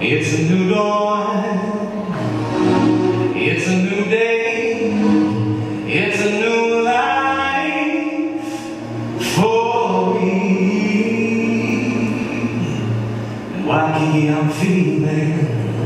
It's a new dawn. It's a new day. It's a new life for me. And why I'm feeling